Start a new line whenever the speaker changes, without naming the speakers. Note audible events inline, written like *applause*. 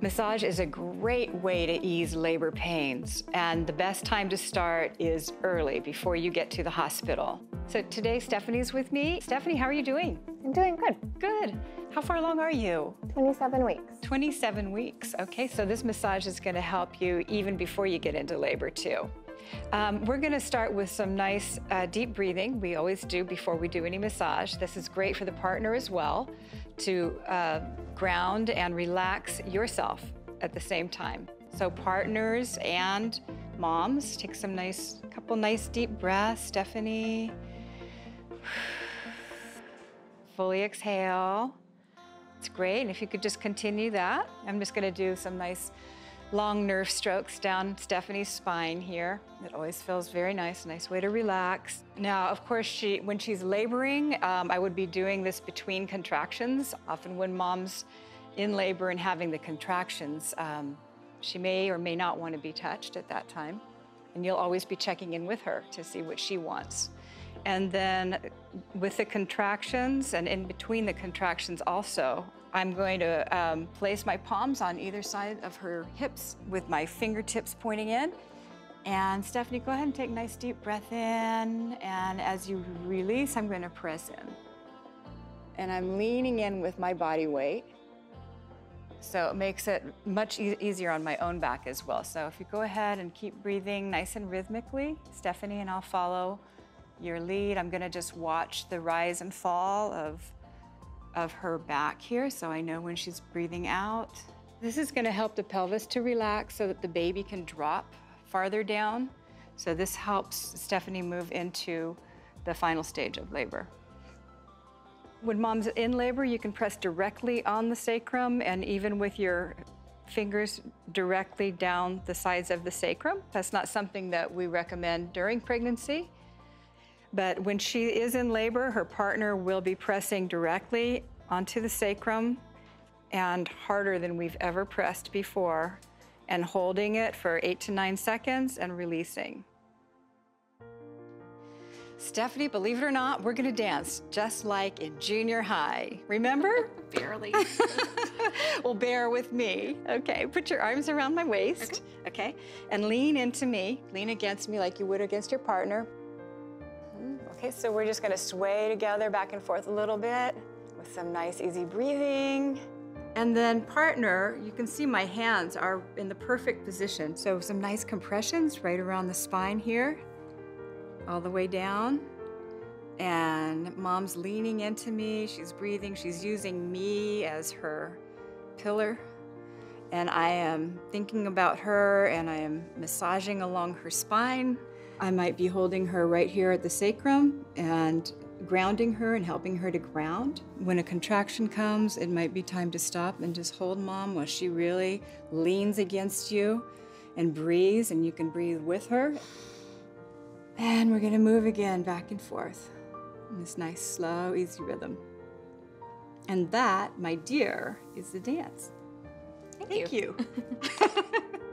Massage is a great way to ease labor pains, and the best time to start is early before you get to the hospital. So today Stephanie's with me. Stephanie, how are you doing?
I'm doing good.
Good. How far along are you?
27 weeks.
27 weeks. Okay, so this massage is going to help you even before you get into labor, too. Um, we're going to start with some nice uh, deep breathing. We always do before we do any massage. This is great for the partner as well to uh, ground and relax yourself at the same time. So partners and moms, take some nice, couple nice deep breaths. Stephanie, *sighs* fully exhale. It's great, and if you could just continue that. I'm just gonna do some nice long nerve strokes down Stephanie's spine here. It always feels very nice, nice way to relax. Now, of course, she, when she's laboring, um, I would be doing this between contractions. Often when mom's in labor and having the contractions, um, she may or may not want to be touched at that time. And you'll always be checking in with her to see what she wants. And then with the contractions and in between the contractions also, I'm going to um, place my palms on either side of her hips with my fingertips pointing in. And Stephanie, go ahead and take a nice deep breath in. And as you release, I'm going to press in. And I'm leaning in with my body weight. So it makes it much e easier on my own back as well. So if you go ahead and keep breathing nice and rhythmically, Stephanie and I'll follow your lead. I'm gonna just watch the rise and fall of of her back here so I know when she's breathing out. This is gonna help the pelvis to relax so that the baby can drop farther down. So this helps Stephanie move into the final stage of labor. When mom's in labor, you can press directly on the sacrum and even with your fingers directly down the sides of the sacrum. That's not something that we recommend during pregnancy. But when she is in labor, her partner will be pressing directly onto the sacrum and harder than we've ever pressed before and holding it for eight to nine seconds and releasing. Stephanie, believe it or not, we're gonna dance just like in junior high. Remember? *laughs*
Barely. *laughs*
well, bear with me. Okay, put your arms around my waist, okay. okay? And lean into me, lean against me like you would against your partner. Okay, so we're just gonna sway together back and forth a little bit with some nice easy breathing. And then partner, you can see my hands are in the perfect position. So some nice compressions right around the spine here, all the way down. And mom's leaning into me, she's breathing, she's using me as her pillar. And I am thinking about her and I am massaging along her spine. I might be holding her right here at the sacrum and grounding her and helping her to ground. When a contraction comes, it might be time to stop and just hold mom while she really leans against you and breathes, and you can breathe with her. And we're gonna move again back and forth in this nice, slow, easy rhythm. And that, my dear, is the dance.
Thank,
Thank
you.
you. *laughs* *laughs*